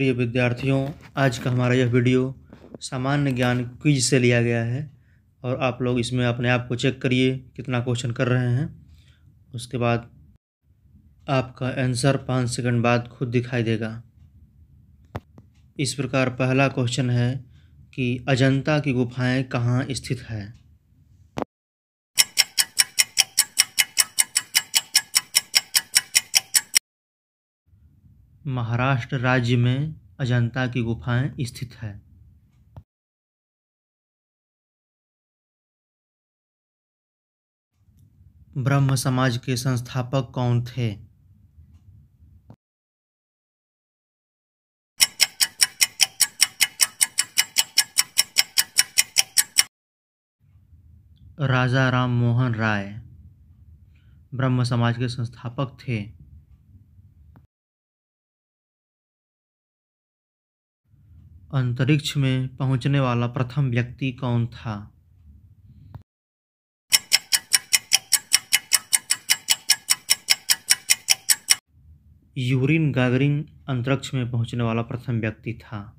प्रिय विद्यार्थियों, आज का हमारा यह वीडियो सामान्य ज्ञान क्विज से लिया गया है और आप लोग इसमें अपने आप को चेक करिए, कितना क्वेश्चन कर रहे हैं। उसके बाद आपका आंसर पाँच सेकंड बाद खुद दिखाई देगा। इस प्रकार पहला क्वेश्चन है कि अजंता की गुफाएँ कहाँ स्थित है? महाराष्ट्र राज्य में अजंता की गुफाएँ स्थित है। ब्रह्म समाज के संस्थापक कौन थे? राजा राम मोहन राय। ब्रह्म समाज के संस्थापक थे। अंतरिक्ष में पहुँचने वाला प्रथम व्यक्ति कौन था? यूरिन गागरिन अंतरिक्ष में पहुँचने वाला प्रथम व्यक्ति था।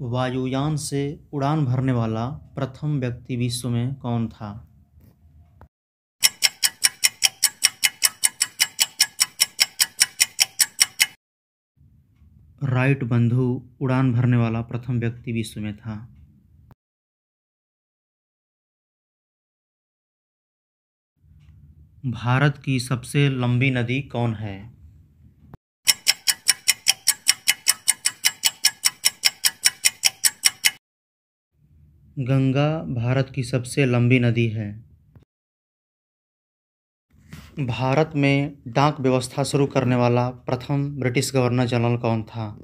वायुयान से उड़ान भरने वाला प्रथम व्यक्ति विश्व में कौन था? राइट बंधु, उड़ान भरने वाला प्रथम व्यक्ति विश्व में था। भारत की सबसे लंबी नदी कौन है? गंगा भारत की सबसे लंबी नदी है। भारत में डाक व्यवस्था शुरू करने वाला प्रथम ब्रिटिश गवर्नर जनरल कौन था?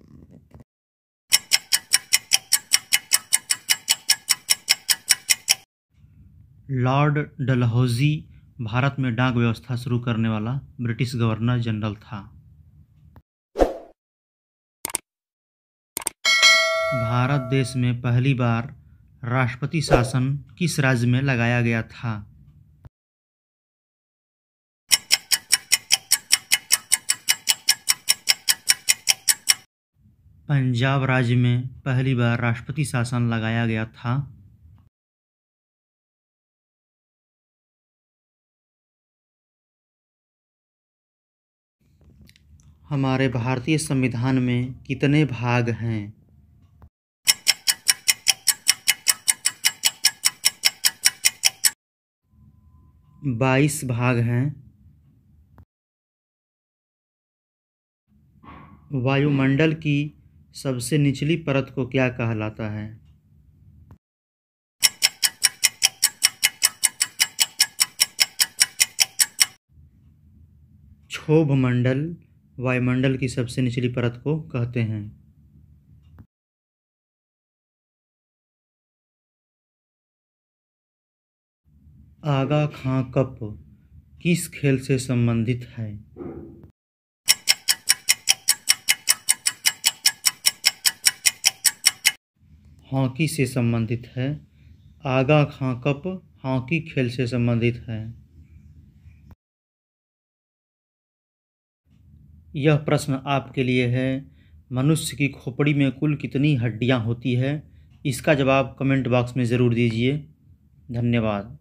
लॉर्ड डलहौजी भारत में डाक व्यवस्था शुरू करने वाला ब्रिटिश गवर्नर जनरल था। भारत देश में पहली बार राष्ट्रपति शासन किस राज्य में लगाया गया था? पंजाब राज्य में पहली बार राष्ट्रपति शासन लगाया गया था। हमारे भारतीय संविधान में कितने भाग हैं? बाईस भाग हैं। वायुमंडल की सबसे निचली परत को क्या कहलाता है? क्षोभ मंडल वायुमंडल की सबसे निचली परत को कहते हैं। आगा खां कप किस खेल से संबंधित है? हॉकी से संबंधित है। आगा खां कप हॉकी खेल से संबंधित है। यह प्रश्न आपके लिए है, मनुष्य की खोपड़ी में कुल कितनी हड्डियाँ होती है? इसका जवाब कमेंट बॉक्स में ज़रूर दीजिए। धन्यवाद।